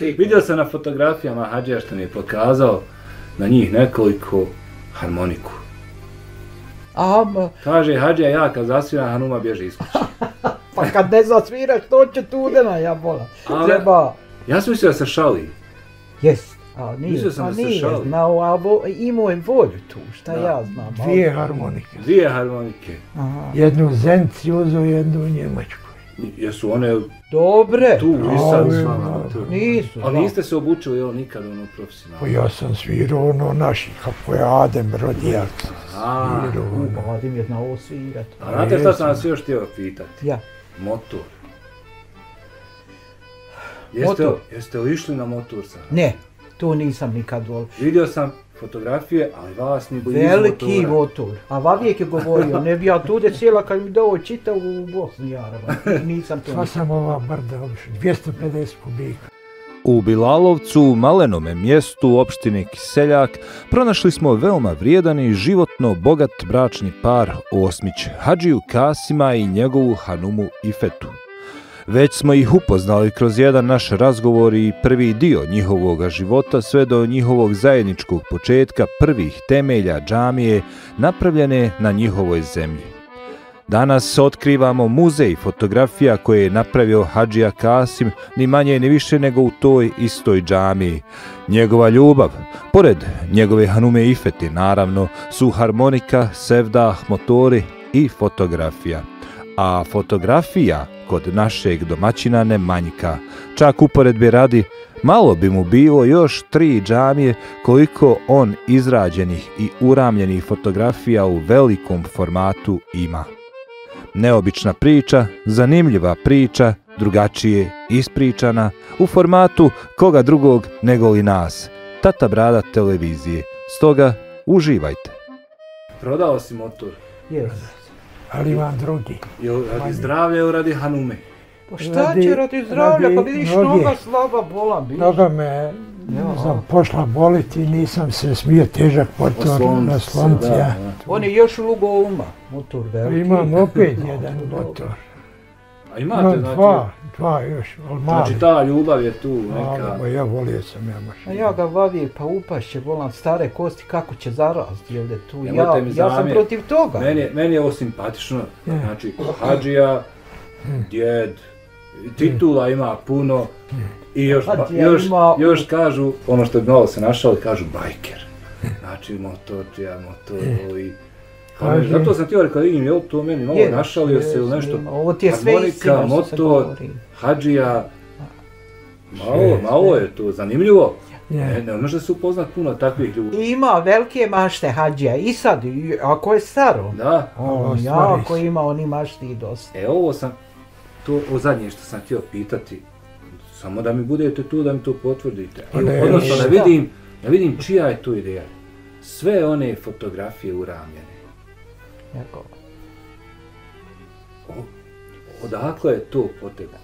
Vidio sam na fotografijama Hadžija što mi je pokazao na njih nekoliko harmoniku. A, ma, Kaže Hadžija, ja kad zasviram Hanuma bježi iz kuće. pa kad ne zasviraš, to će tudena jabola. Ali- Treba, Ja sam mislio da se šali. jest. A nije, Mislio sam a da se nije šali. znao, a vo, imao je volju tu, šta Da. ja znam. a- Dvije harmonike. Dvije harmonike. Aha. Jednu Zenci uzo, jednu u Njemačkoj. Jesu one Dobre, tu A, visali ove, s vama? da. tu? nisu. Ali niste se obučili ono nikad ono Pa profesionalno? ja sam svirao ono naši, kako je Adem Rodijak. A, Svirao ono. U, Vadim je znao svirat. a znate šta sam vas još htio pitati? Ja. Motor. Jeste, Motor. jeste li išli na motor sad? Ne, to nisam nikad volio. Vidio sam fotografije, ali vas ni blizu Veliki motora. motor. A Vavijek je govorio, ne bi ja tude sjela kad mi dao čitav u Bosni Jarova. Nisam to Sva sam ova brda obišao, 250 kubika. U Bilalovcu, malenome mjestu u opštini Kiseljak, pronašli smo veoma vrijedan i životno bogat bračni par Osmić, Hadžiju Kasima i njegovu Hanumu Ifetu. Već smo ih upoznali kroz jedan naš razgovor i prvi dio njihovog života sve do njihovog zajedničkog početka prvih temelja džamije napravljene na njihovoj zemlji. Danas otkrivamo muzej fotografija koje je napravio Hadžija Kasim ni manje ni više nego u toj istoj džamiji. Njegova ljubav, pored njegove Hanume Ifeti naravno, su harmonika, sevdah, motori i fotografija. A fotografija kod našeg domaćina ne manjka. Čak uporedbi radi, malo bi mu bilo još tri džamije koliko on izrađenih i uramljenih fotografija u velikom formatu ima. Neobična priča, zanimljiva priča, drugačije ispričana, u formatu koga drugog nego li nas. Tata Brada televizije. Stoga uživajte. Prodao si motor. Yes. Ali imam drugi. Jel radi zdravlja ili radi Hanume? Pa šta Radi- će radi zdravlja, kad vidiš noge. noga slaba bola, vidiš? Noga me, Ja. ne znam, pošla boliti, nisam se smio težak motor na slonci. ja. On je još lugouma, motor veliki. Imam opet jedan motor. A imate, Imam znači, dva, dva još, ali mali. znači ta ljubav je tu neka. Ali, ja volio sam ja mašinu. A ja ga vavije, pa upašće, volam stare kosti, kako će zaraziti, jel da tu, ja, mi ja sam protiv toga. Meni je, meni je ovo simpatično, Je. znači Hadžija, djed, titula ima puno i još, ba- još, ima- još kažu, ono što bi malo se našao, kažu bajker. Znači motorčija, motor i... Kaže- Zato sam ti da vidim, jel to meni malo Je, našalio se ili nešto. Ovo ti je sve Harmonika, istina što se motor, govori. Hadžija, malo, Je. malo je to zanimljivo. Ne, Je. ne može se upoznat puno takvih ljudi. Ima velike mašte hađija i sad, ako je staro, Da, on jako se. ima oni mašti i dosta. E ovo sam, to o zadnje što sam htio pitati, samo da mi budete tu da mi to potvrdite. Pa ne, odnosno da vidim, da vidim čija je tu ideja. Sve one fotografije uramljene. Jako. Odakle je to poteklo?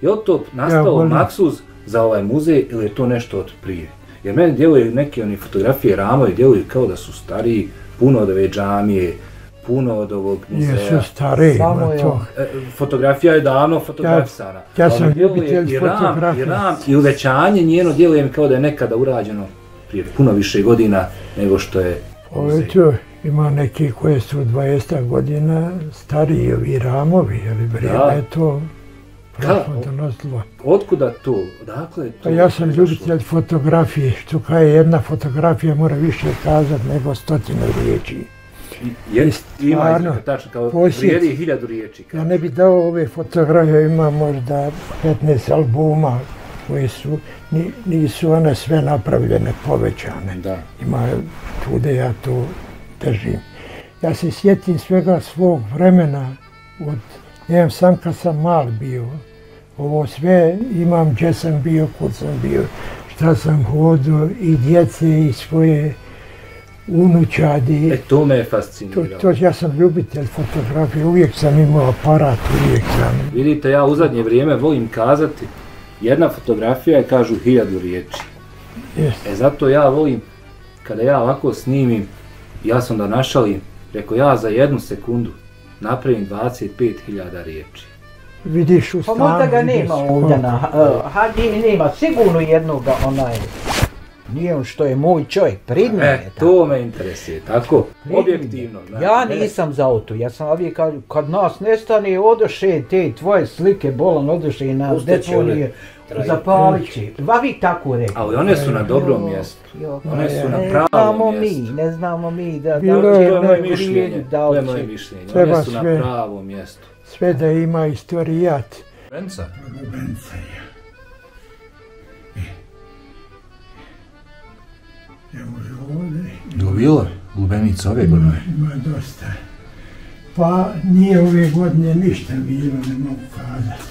Je li to nastalo volim. maksuz za ovaj muzej ili je to nešto od prije? Jer meni djeluju neke oni fotografije ramovi, djeluju kao da su stariji, puno od ove džamije, puno od ovog muzeja. Jesu stare, Samo je- to. E, fotografija je davno fotografisana. ja sam Ali djeluje ljubitelj i ram, fotografije. I ram, i uvećanje njeno djeluje mi kao da je nekada urađeno prije puno više godina nego što je Ovo muzej. je to, ima neki koje su 20 godina stariji ovi ramovi, ali vrijeme Da. je to Ka- donosilo. Otkuda to? Odakle je to? Pa ja sam ljubitelj fotografije, što kaže jedna fotografija mora više kazati nego stotine riječi. Je, ima tačno, kao vrijedi hiljadu riječi. Ja ne bi dao ove fotografije, ima možda 15 albuma koje su, ni- nisu one sve napravljene, povećane. Da. Ima tu da ja to Ja se sjetim svega svog vremena, od, ne znam, sam kad sam mal bio, ovo sve imam gdje sam bio, kud sam bio, šta sam hodio i djece i svoje unučadi. E, to me je To, fasciniralo. to, ja sam ljubitelj fotografije, uvijek sam imao aparat, uvijek sam. Vidite, ja u zadnje vrijeme volim kazati, jedna fotografija je, kažu, hiljadu riječi. Jest. E zato ja volim, kada ja ovako snimim, ja sam da našalim, reko ja za jednu sekundu napravim 25.000 riječi. vidiš u Pa stanu. možda ga nema ovdje na uh, Hadiji, nema sigurno jednoga onaj. Nije on što je moj čovjek, pridno E, je. to me interesuje, tako? Pridno. Objektivno. znači, Ja ne- nisam za auto, ja sam uvijek kad, kad nas nestane, odoše te tvoje slike, bolan odoše na deponije, zapalit će. Vavi tako rekli. Ali one su na dobrom mjestu. jo, One su na ne pravom znamo mjestu. mi, ne znamo mi da, Bilo da je moje neko mišljenje. da. Treba One su na sve. pravom mjestu. Sve da ima istorijat. Venca? Lubenca je. Evo je ovdje. Dobila lubenica ove godine. Ima dosta. Pa nije ove godine ništa bilo, ne mogu kazati.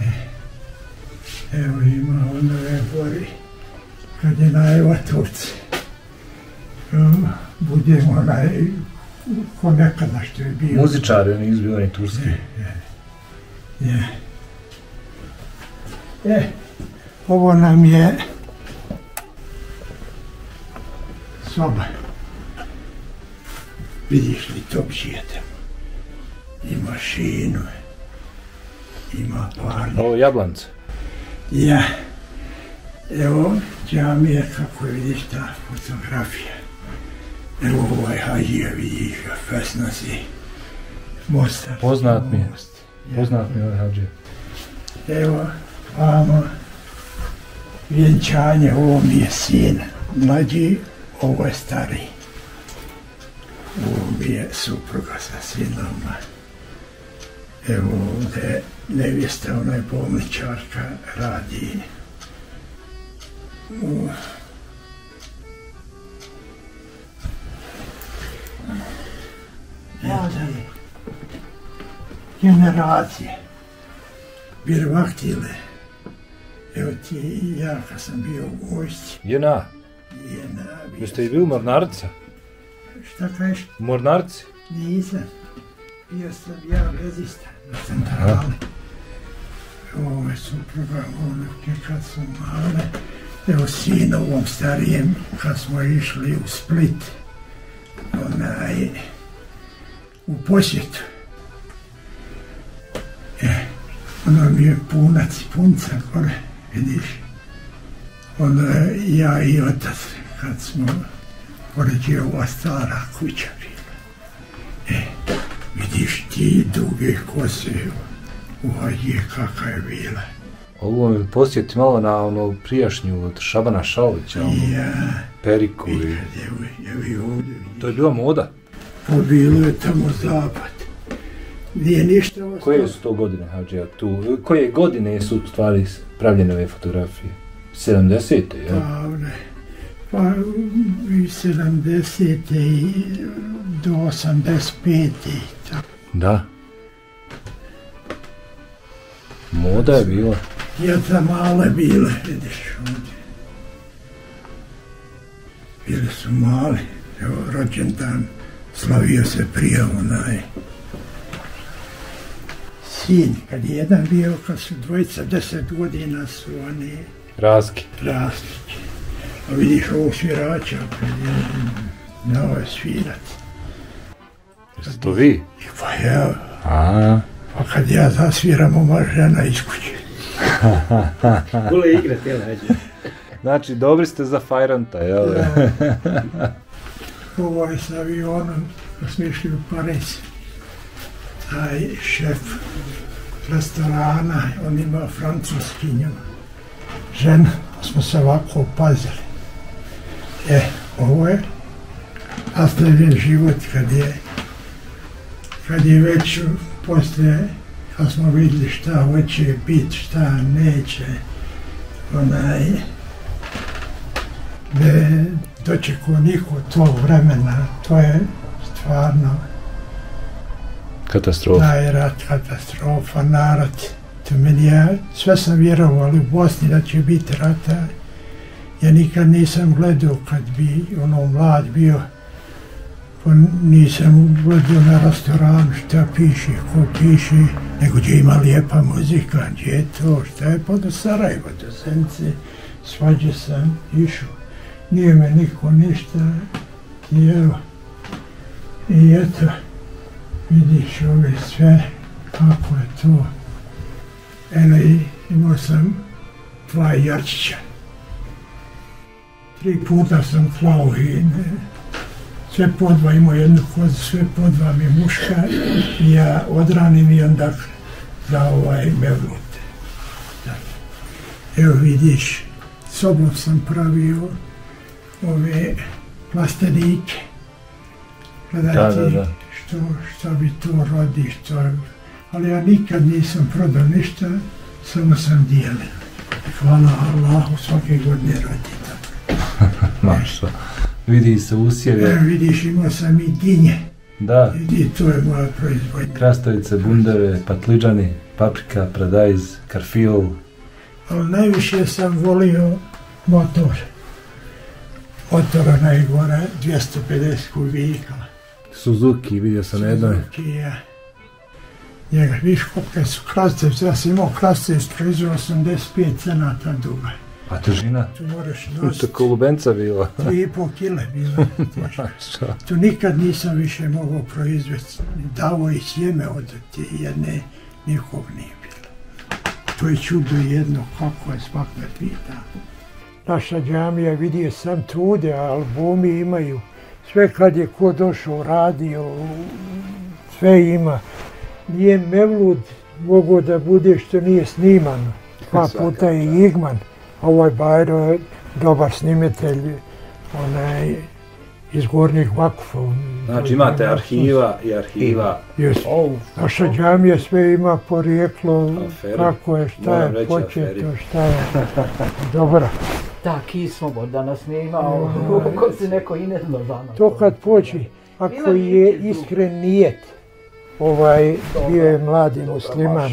E, Evo ima onove gori, kad je najava Turci. Evo, Bude onaj, ko nekada što je bio. Muzičari, oni izbili oni turski. Je. E, ovo nam je soba. Vidiš li to pšijete? Ima šinu, ima parnje. Ovo jablance. Ja, evo džamija kako vidiš ta fotografija. Evo ovaj hađija vidiš ga. Mostar. Poznat mi je. most. Poznat mi je ovaj hađe. Evo, vamo, vjenčanje, ovo mi je sin, mlađi, ovo je stari. Ovo mi je supruga sa sinoma. Evo ovdje nevjesta, ona je bolničarka, radi. u- generacije. Bir. Evo ti ja kad sam bio u vojsci, Jena, nije na jeste i bili mornarica? Šta kažeš? U Mornarici? Nisam. Bio sam ja vezista na centrali. Ovo je supruga, ono kad su male. Evo sinovom starijem, kad smo išli u Split, onaj, u posjetu. E, ono mi je punac, punca gore, vidiš. Je ja i otac, kad smo, pored je ova stara kuća bila. E, vidiš ti duge kose, ova je kakva je bila. Ovo mi posjeti malo na ono prijašnju od Šabana Šalića, ono Ja, Periku i... Ovdje vidiš. To je bila moda. Pa bilo je tamo zapad. Nije ništa ostalo. Koje su to godine, Hadžija, tu? Koje godine su u stvari pravljene ove fotografije? 70. jel? Pa, one, pa i 70. i do 85. i tako. Da. Moda je bila. Djeca male bile, vidiš ovdje. Bili su mali. Evo, rođendan slavio se prije onaj sin, kad je jedan bio, kad su dvojica, deset godina su oni Razki. Rastić. A vidiš ovog svirača, znao je svirat. Jeste to vi? Pa ja, A, pa kad ja zasviram, ova žena iz kuće. Vole igrat, jel, Hađi? znači dobri ste za fajranta, jel? Ovo je s avionom, kad smo išli u Pariz. Taj šef restorana, on ima francuskinju. Žena, smo se ovako pazili. E, ovo je nastavljen život kad je kad je već poslije kad smo vidjeli šta hoće biti, šta neće, onaj, ne dočekao niko tog vremena, to je stvarno Katastrofa. taj rat, katastrofa, narod. To meni ja, sve sam vjerovao ali u Bosni da će biti rata. Ja nikad nisam gledao kad bi ono mlad bio, pa nisam gledao na restoranu šta piše, ko piše, nego gdje ima lijepa muzika, gdje je to, šta je pa do Sarajeva, do Sence, svađe sam išao. Nije me niko ništa, i evo, i eto, vidiš ove sve kako je to, i imao sam dva jarčića. Tri puta sam klao i sve po dva imao jednu kozu, sve po dva mi muška i ja odranim i onda za ovaj mevlut. Evo vidiš, sobom sam pravio ove plastenike. Gledajte Da, da, da. Što, što bi to rodi, što... Ali ja nikad nisam prodao ništa, samo sam dijelio. Hvala Allahu, svake godine. Maša. Vidi se usjeve. Vidiš, imao sam i dinje. Da, I to je moja proizvodnja. krastavice, bundeve, patliđani, paprika, paradajz, karfil. ali najviše sam volio motor. Motora najgore, 250 kubika. Suzuki, vidio sam na jednoj. Suzuki je. Njega, viš kolike su krastavce, ja sam imao krastavce proizvod 85 cenata duga. A težina? Tu moraš To nositi kolubenca bilo. 3,5 kile bilo. Tu nikad nisam više mogao proizvesti. Davo i sjeme od te jedne, nikog nije bilo. To je čudo jedno, kako je svak me pita. Naša džamija, vidio sam tude, albumi imaju. Sve kad je ko došao, radio, sve ima. Nije Mevlud mogao da bude što nije snimano. Dva puta je Igman. Ovaj Bajro je dobar snimatelj, onaj, iz Gornjih Vakufa. Znači imate arhiva i arhiva. Au, Naša džamija sve ima porijeklo, kako je, šta je početo, šta je. Dobro. ta kismo danas nije imao, ko si neko i ne zna za nas. To kad pođi, ako je iskren nijet, ovaj bio je mladi musliman,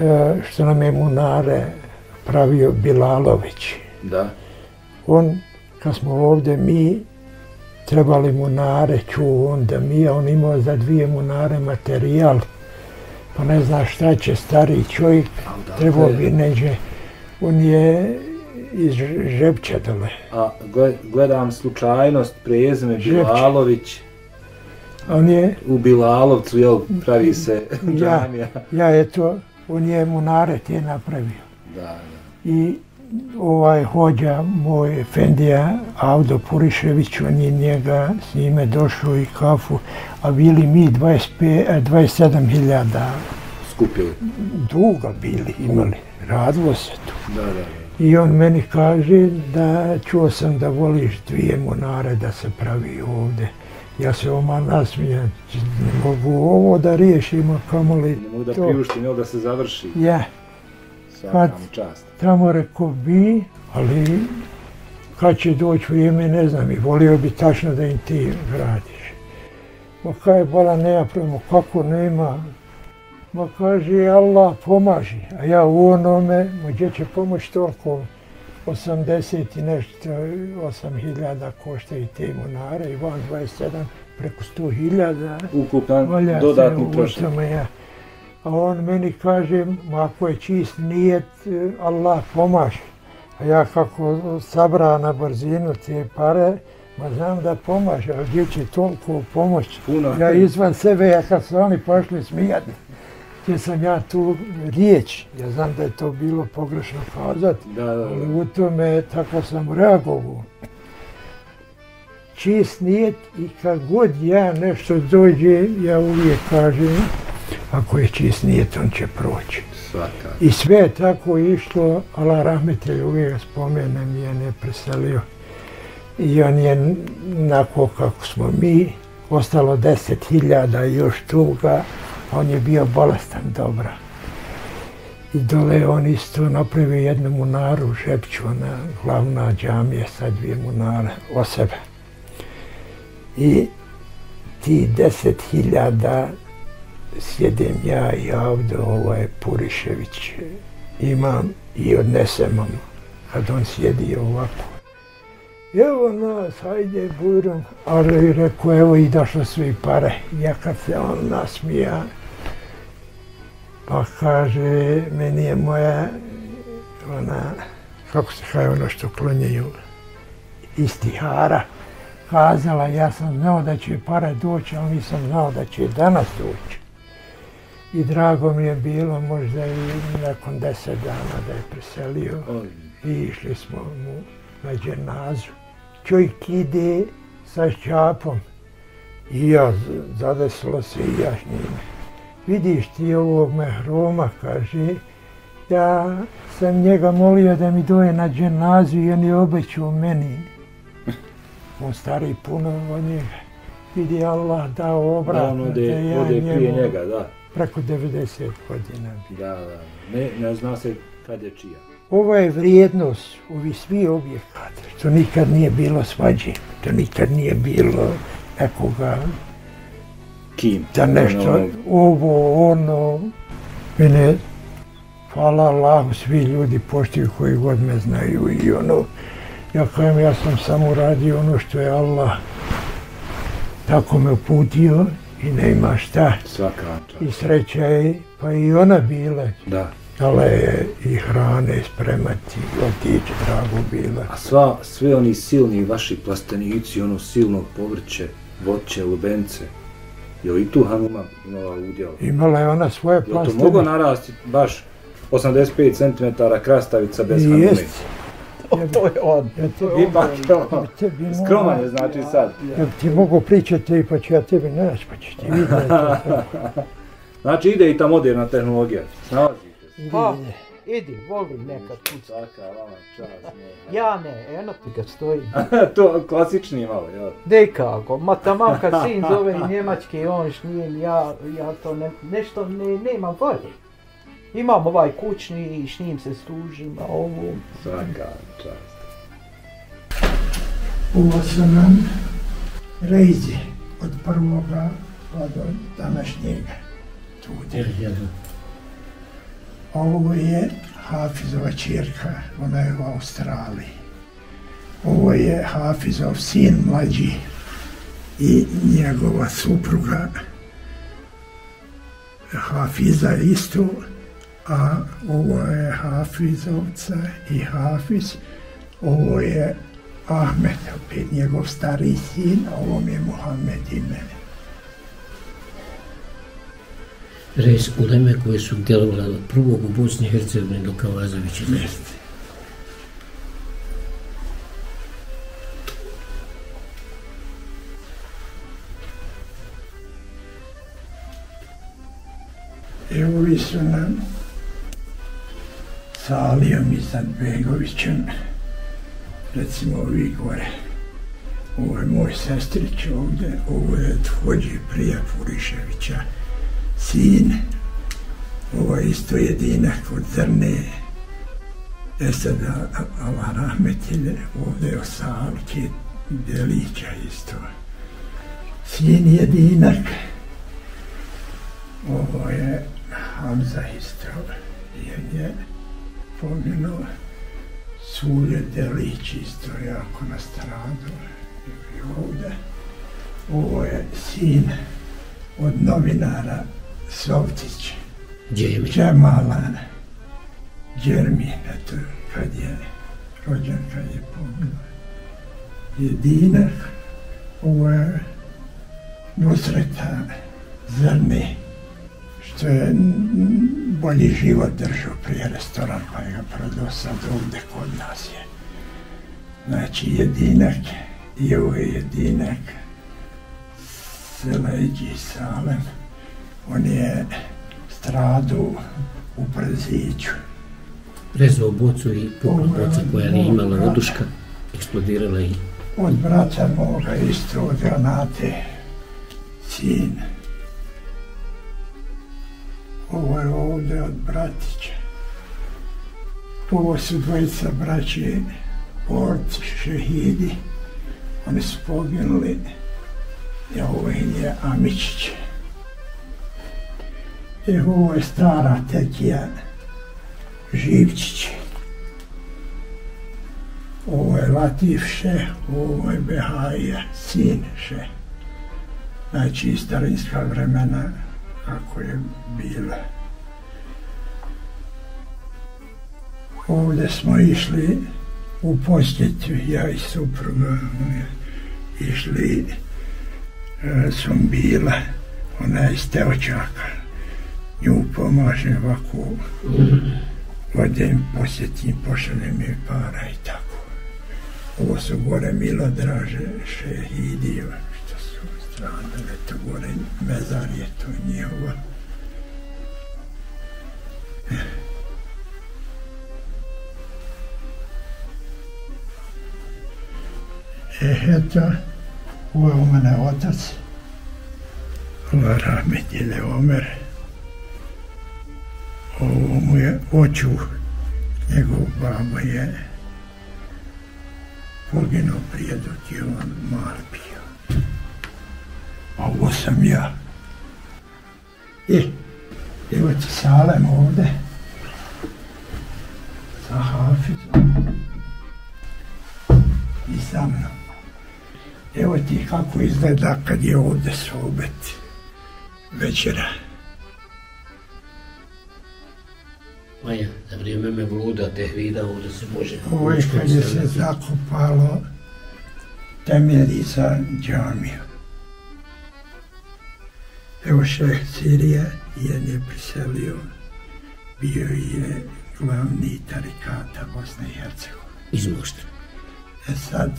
e, što nam je Munare pravio Bilalović. Da. On, kad smo ovdje mi, trebali Munare, čuo on da mi, a on imao za dvije Munare materijal, pa ne zna šta će stariji čovjek, trebao bi neđe. On je iz Žepća dole. A gle- gledam slučajnost, prezime. Bilalović. On je U Bilalovcu, jel, pravi se Ja. džamija. Ja eto, on je munare je napravio. Da, da. I ovaj hođa moj Efendija Avdo Purišević, on je njega s njime došao i kafu, a bili mi 25, 27.000 Skupili. duga bili imali. Radilo se tu. Da, da. I on meni kaže da čuo sam da voliš dvije monare da se pravi ovdje. Ja se oma nasmijem, ne mogu ovo da riješimo, kamoli Ne mogu da priuštim, jel, da se završi. Ja, Svaka čast. Tamo rekao bi, ali kad će doći vrijeme ne znam i volio bi tačno da im ti vratiš. Ma kaj bola nema prema, kako nema? Ma kaže Allah pomaži, a ja u onome, ma gdje će pomoći toliko? 80 i nešto, 8 hiljada koštaju te monare i van 27, preko 100 hiljada. Ukupan Valja dodatni trošak. ja. A on meni kaže, ako je čist nijet, Allah pomaže. A ja kako sabra na brzinu te pare, ma znam da pomaže, ali gdje će toliko pomoći? Puno. Ja izvan sebe, ja kad su oni pošli smijati, gdje sam ja tu riječ, ja znam da je to bilo pogrešno kazati, Da, da, ali u tome tako sam reagovao. Čist nijet i kad god ja nešto dođe, ja uvijek kažem, ako je čist nijet, on će proći. Svaka. I sve je tako išlo, Allah rahmetelj uvijek spomenem je ne preselio. I on je, nako kako smo mi, ostalo deset hiljada i još tuga, on je bio bolestan dobra. I dole on isto napravio jednu munaru Žepću, ona glavna džamija sa dvije munare o sebe. I ti deset hiljada sjedem ja i Avdo, ovaj Purišević, imam i odnesem mu, kad on sjedi ovako. Evo nas, hajde burom, ali rekao, evo i došlo su i pare. Ja kad se on nasmija, pa kaže, meni je moja, ona, kako se kaže ono što klonjaju, istihara, kazala, ja sam znao da će pare doći, ali nisam znao da će danas doći. I drago mi je bilo možda i nakon deset dana da je preselio. I išli smo mu na dženazu. Čovjek ide sa šćapom. I ja, zadesilo se i ja s njime. Vidiš ti ovog mehroma, kaže, ja sam njega molio da mi doje na dženazu i on je obećao meni. On stari puno od njega. Vidi Allah dao da obratno, on da ode, ja ode prije njemu njega, da. Preko 90 godina. Da, da. Ne, ne zna se kad je čija. Ovo je vrijednost ovih svi objekata, što nikad nije bilo svađe, to nikad nije bilo nekoga Kim? da nešto, Ono, ovo, ono, mene, hvala Allahu, svi ljudi poštuju koji god me znaju i ono, ja kajem, ja sam samo uradio ono što je Allah tako me uputio i nema šta. Svaka. I sreća je, pa i ona bila, Da. ale je i hrane spremati, otići drago bila. A sva, sve oni silni vaši plastenici, ono silno povrće, voće, lubence, je li i tu Hanuma imala udjel? Imala je ona svoje Je li to plastene. moglo narasti baš 85 cm krastavica bez Hanume? To je on. Ipak je mogu- skroman je znači sad. ja ti mogu pričati pa ću ja tebi naći, pa ćeš ti vidjeti. Znači ide i ta moderna tehnologija. Snalazite se. Pa, idi, volim nekad kuca. Svaka vama čast. Ja ne, eno ti ga stoji. to klasični malo, jel? Dekako, ma tamam kad sin zove njemački, on šnijem, ja, ja to ne, nešto ne, nemam volje. Imam ovaj kućni i s njim se služim, a ovo... Svaka čast. Ovo su nam rejzi od prvoga pa do današnjega. Tu Ovo je Hafizova čirka, ona je u Australiji. Ovo je Hafizov sin mlađi i njegova supruga Hafiza isto, a ovo je Hafizovca i Hafiz, ovo je Ahmed, opet njegov stari sin, a ovo mi je Mohamed ime. Uleme koje su djelovale od prvog u Bosni i Hercegovini do Kavazovića. Jeste. I ovi su nam sa Alijom i Zadbegovićem, recimo ovi gore. Ovo je moj sestrić ovdje, ovo je tvođi prija sin, ovo je isto jedinak od Zrne, E sad, Allah ovdje je Osalke, Delića isto. Sin jedinak, ovo je Hamza isto, jer je poginuo. Sulje Delić isto jako nastradao i ovdje. Ovo je sin od novinara Sovtić, Gdje je mi? Džemalan, Džermin, eto, kad je rođen, kad je poginuo. Jedinak, ovo je Nusreta Zrni, što je bolji život držao prije restoran, pa je ga prodao sad ovdje kod nas je. Znači jedinak i ovo je jedinak Seleđi Salem. On je stradu u Brziću. Rezao bocu i pukla boca koja nije imala oduška, eksplodirala i Od brata moga isto od granate, sin. Ovo je ovdje od bratića. Ovo su dvojica braće, borci, šehidi. Oni su poginuli. Ovo je Amičić. I ovo je stara tekija Živčić. Ovo je Latif Šeh, ovo je Behaija, sin. Znači iz starinska vremena kako je bila. Ovdje smo išli u posjetu, ja i supruga, išli e, sam bila, ona je iz Teočaka. nju pomažem ovako, odem, posjetim, pošaljem je para i tako. Ovo su gore Milodraže, šehidije, što su stradale, to gore mezar je to njihovo. E, eto, ovo je u mene otac, ova Rahmet ili Omer, ovo mu je oču, njegov babo je poginuo prije dok je on mal bio. A ovo sam ja. E, evo ti Salem ovde, sa Hafizom i sa mnom. Evo ti kako izgleda kad je ovde sobet večera. Maja, za vrijeme me vluda tehvida ovdje se može... Ovo je kad je se zakopalo temelji za džamiju. Evo šeh Sirija je ne priselio, bio je glavni tarikata Bosne i Hercegovine. Iz Moštra. E sad,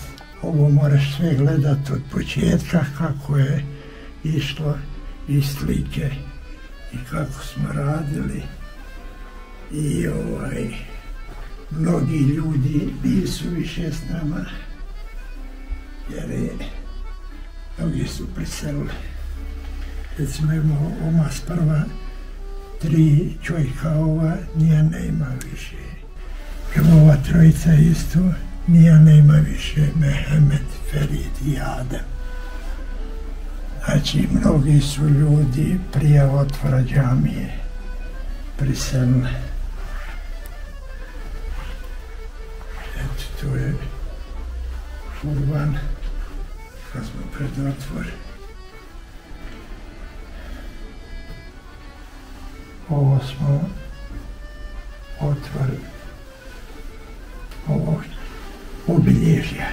ovo moraš sve gledat od početka kako je išlo i slike i kako smo radili i ovaj mnogi ljudi nisu više s nama jer je mnogi su priselili recimo imamo oma s prva tri čovjeka ova nije nema više evo ova trojica isto nije nema više Mehemed, Ferid i Adem Znači, mnogi su ljudi prije otvora džamije priselili. Eto, tu je furban, kad smo pred otvor. Ovo smo otvor ovo obilježja.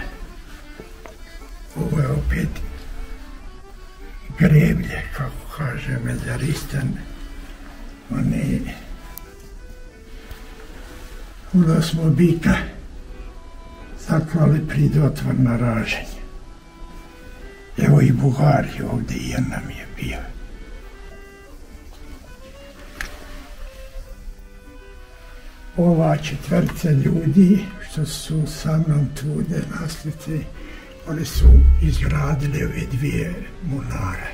Ovo je opet greblje, kako kaže mezaristan, oni Uda smo bika zaklali pridotvor na raženje. Evo i Bugari ovdje jedan nam je bio. Ova četvrca ljudi što su sa mnom tude naslice, oni su izgradili ove dvije munare.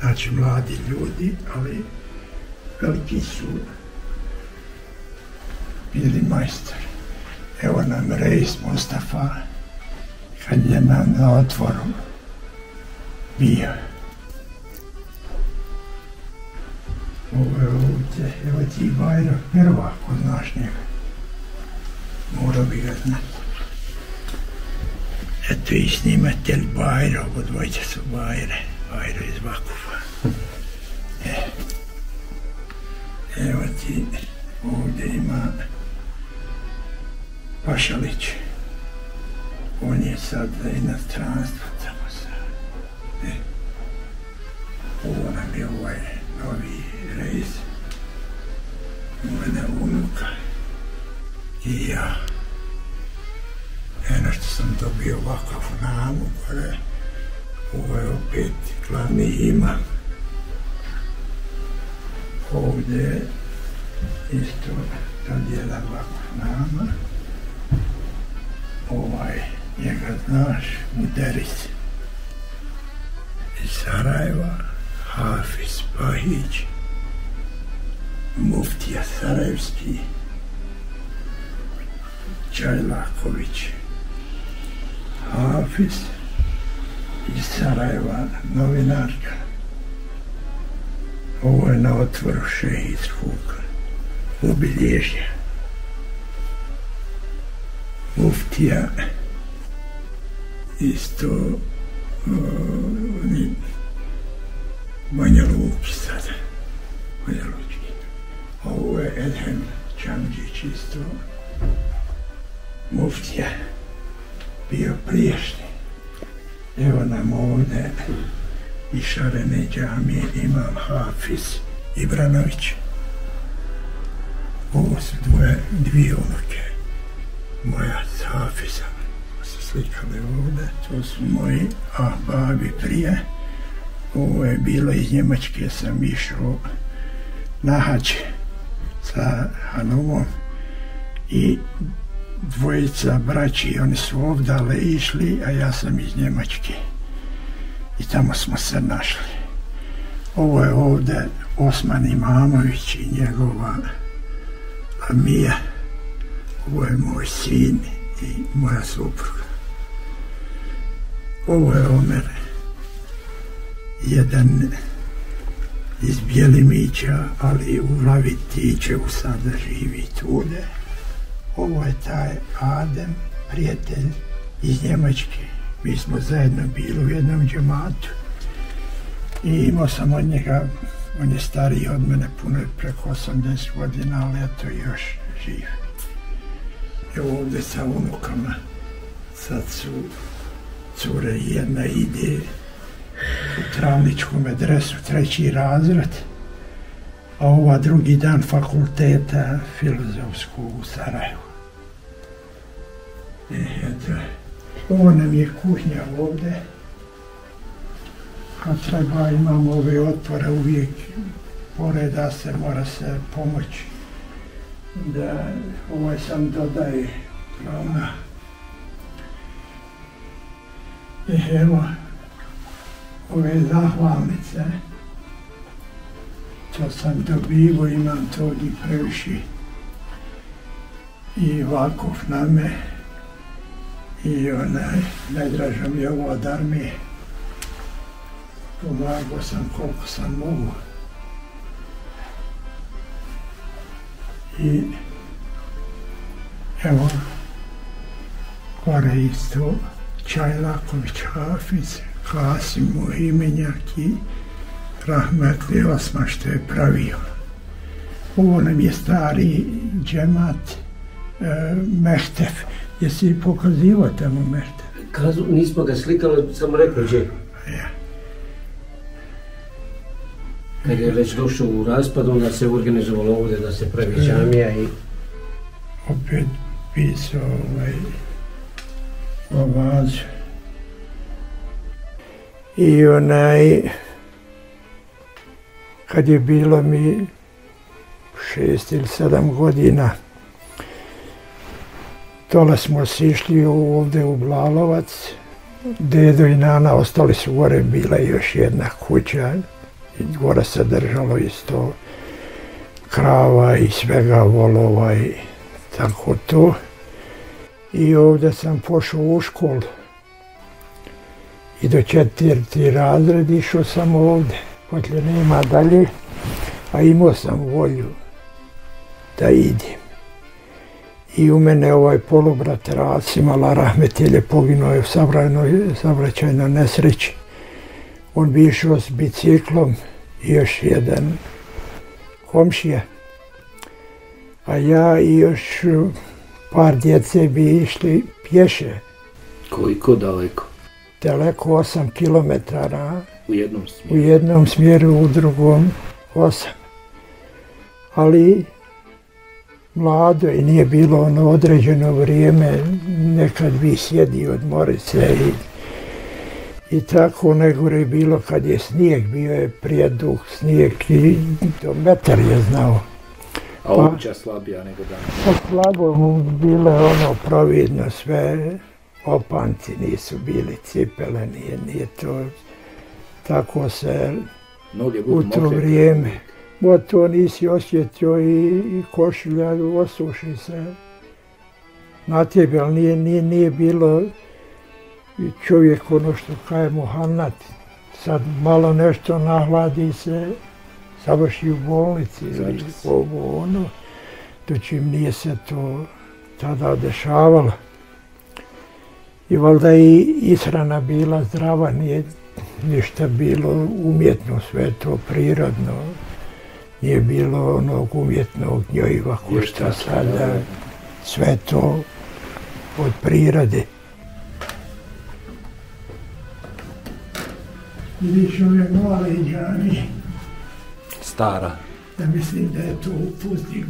Znači mladi ljudi, ali veliki su bili majstori. Evo nam Reis Mustafa, kad je nam na otvoru bio. Ovo je ovdje, evo ti Bajro Prva, ko znaš njega. Morao bi ga znati. Eto i snimatelj Bajro, obodvojice su Bajre, Bajro iz Vakufa. E. Evo ti, ovdje ima Pašalić. On je sad za inostranstvo tamo sad. E. Ovo nam je ovaj Mene unuka i ja. Eno što sam dobio ovakav namu gore, ovo je opet glavni imam. Ovdje isto dodjela ovakav nama. Ovaj, njega znaš, Muderis iz Sarajeva, Hafiz Pahić, Muftija Sarajevski, Čajlaković, Hafiz iz Sarajeva, novinarka. Ovo je na otvoru šehidskog obilježja. Muftija isto oni Banja Luki Luki. Ovo je Edhem Čamđić isto muftija bio priješnji. Evo nam ovdje i šarene džamije imam Hafiz Ibranović. Ovo su dvoje, dvije unuke. Moja Hafiza su slikali ovdje. To su moji ahbabi prije. Ovo je bilo iz Njemačke, sam išao na hač sa Hanumom i dvojica braći, oni su ovdale išli, a ja sam iz Njemačke. I tamo smo se našli. Ovo je ovdje Osman Imamović i njegova Amija. Ovo je moj sin i moja supruga. Ovo je Omer, jedan iz Bjelimića, ali u Vlavitićevu sada živi tude. Ovo je taj Adem, prijatelj iz Njemačke. Mi smo zajedno bili u jednom džematu. I imao sam od njega, on je stariji od mene, puno je preko 80 godina, ali eto još živ. Evo ovdje sa unukama, sad su cure jedna ide u travničku medresu, treći razred, a ova drugi dan fakulteta filozofskog u Sarajevu. E, eto, ovo nam je kuhnja ovdje. Kad treba imamo ove otvore uvijek poreda se, mora se pomoći da ovaj sam dodaje glavna. I evo, ove zahvalnice, to sam dobivo, imam to i previše. I Vakuf na me, i onaj, najdraža mi je ovo od armije. Pomagao sam koliko sam mogu. I evo, gore isto Čajlaković Hafiz, Kasim imenjak i Rahmetli Osman što je pravio. Ovo nam je stari džemat, e, Mehtef. Jesi pokazivao tamo Mehtef? Kazu, nismo ga slikali, samo rekao gdje. Ja. Kad je već došao u raspad, onda se organizovalo ovdje da se pravi džamija i opet pisao ovaj ovaz. I onaj, kad je bilo mi šest ili sedam godina, dole smo sišli ovdje u Blalovac, dedo i nana ostali su gore, bila još jedna kuća i gore se držalo isto krava i svega volova i tako to. I ovdje sam pošao u školu. I do četvrti razred išao sam ovdje. Poslije nema dalje, a imao sam volju da idem. I u mene ovaj polubrat Rasim, ala rahmetilje, poginuo je u saobraćajnoj nesreći. On bi išao s biciklom i još jedan komšija. A ja i još par djece bi išli pješe. Koliko daleko? Daleko 8 km U jednom u smjeru. jednom smjeru, u drugom 8. Ali mlado i nije bilo ono određeno vrijeme, nekad bi sjedio odmori se i, i tako nego je bilo kad je snijeg, bio je prijeduh snijeg i do metar je znao. A obuća slabija nego danas. Pa slabo mu bile ono providno sve, opanci nisu bili, cipele nije, nije to. Tako se u to vrijeme. Bo to nisi osjetio i, i košulja osuši se na tebi, ali nije, nije, nije bilo čovjek ono što kajemo hanat. Sad malo nešto nahladi se, završi u bolnici ili se. ovo ono, dočim nije se to tada dešavalo. I valjda i ishrana bila zdrava, nije ništa bilo umjetno, sve to prirodno. Nije bilo onog umjetnog gnjojiva ko šta sada, da. sve to od prirode. Vidiš ove male džami, Stara. ja mislim da je to u pusti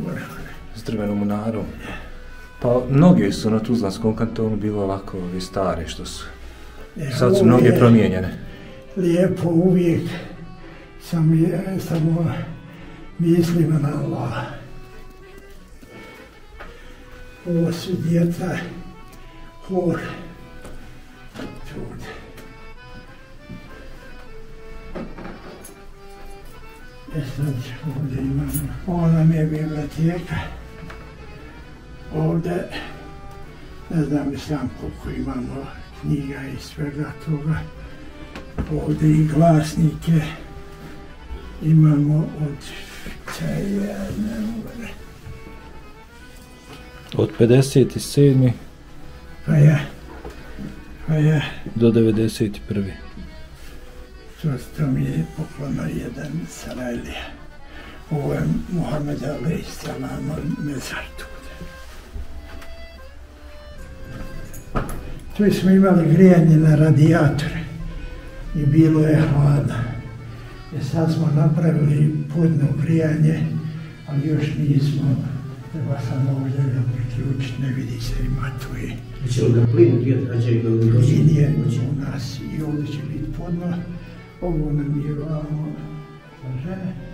s drvenom munarom. Pa mnoge su na Tuzlanskom kantonu bilo ovako ovi stare što su. E, Sad su mnoge je promijenjene. Lijepo uvijek sam je, samo mislim na Allah. Ovo su djeca, hor, čud. E sad ovdje imamo, ovo nam je biblioteka. Ovdje, ne znam i sam koliko imamo knjiga i svega toga. Ovdje i glasnike imamo od čaja, ne. Od 57. Pa ja, pa ja, do 91. to, to mi je poklonio jedan Sarajlija. Ovo je Muhammed Ali Salam mezar tu. Tu smo imali grijanje na radijatore i bilo je hladno. I sad smo napravili podno grijanje, ali još nismo. Treba sam ovdje ga priključiti, ne vidi se ima tu i Hoće li ga plin rađe ga linije u nas i ovdje će biti podno. Ovo nam je vamo za žene.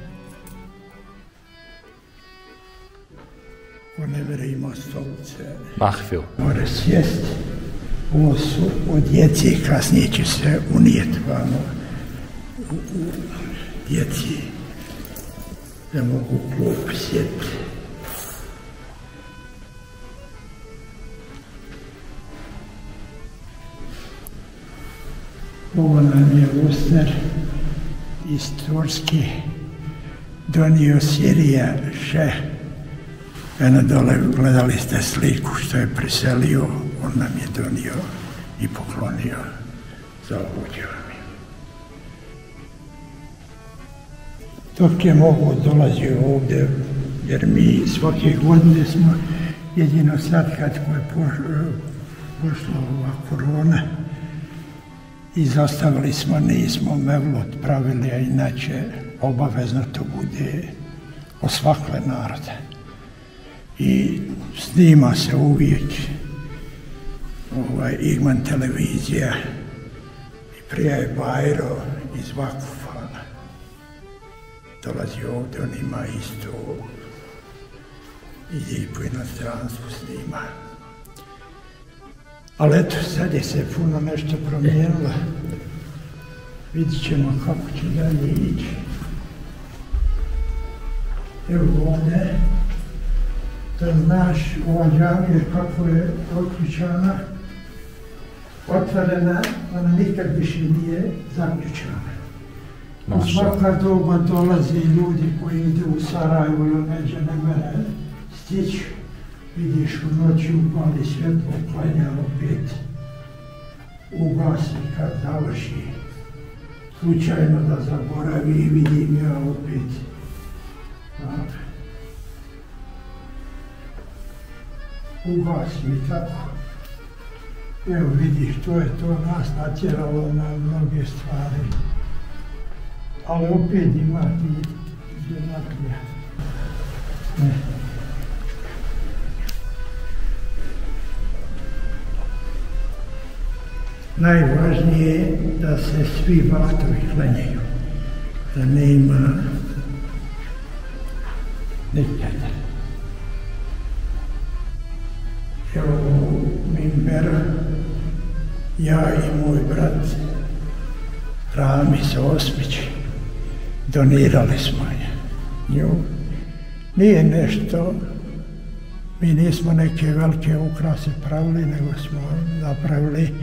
Ko ne vere ima stolice, Mahfil. mora sjesti. Ovo su od djeci, kasnije će se unijeti vamo u, u djeci da mogu klub sjeti. Ovo nam je Usner iz Turski donio Sirija še. Eno dole gledali ste sliku što je preselio, on nam je donio i poklonio za ovu. Dok je mogo dolazio ovdje, jer mi svake godine smo, jedino sad kad je poš- pošla ova korona, izostavili smo, nismo mevlut pravili, a inače obavezno to bude osvakle narode. I snima se uvijek ovaj, Igman televizija i prije je Bajro iz Vakufa dolazi ovdje, on ima isto i po inostranstvu snima. Ali eto, sad je se puno nešto promijenilo. Vidit ćemo kako će dalje ići. Evo ovdje, da znaš ova džamija kako je otključana, otvorena, ona nikad više nije zaključana. U svaka doba dolaze ljudi koji idu u Sarajevo ili neđe ne mere stići. Vidiš u noći upali svjetlo, klanja opet. Ugasi kad završi. Slučajno da zaboravi i vidim ja opet. Ugasi i tako. Evo vidiš, to je to nas natjeralo na mnoge stvari. Ali opet ima ti jednakija. Ne. Najvažnije je da se svi vatovi klanjaju, da nema nikada. Ja i moj brat Ramis Osmić, donirali smo. Nju nije nešto, mi nismo neke velike ukrase pravili, nego smo napravili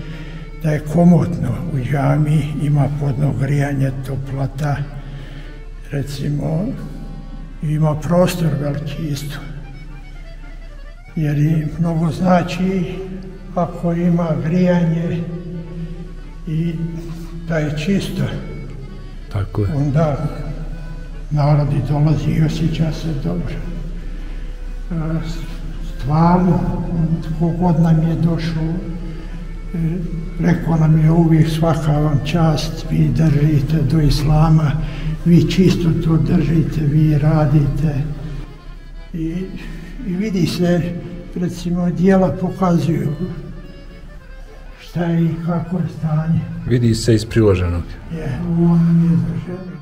da je komotno u džami, ima podno grijanje, toplota, recimo, ima prostor veliki isto. Jer i mnogo znači ako ima grijanje i da je čisto, Tako je. onda narod i dolazi i osjeća se dobro. E, Stvarno, tko god nam je došao, e, rekao nam je uvijek svaka vam čast, vi držite do Islama, vi čisto to držite, vi radite i i vidi se, recimo, dijela pokazuju šta je i kako je stanje. Vidi se iz priloženog. Je, ženu.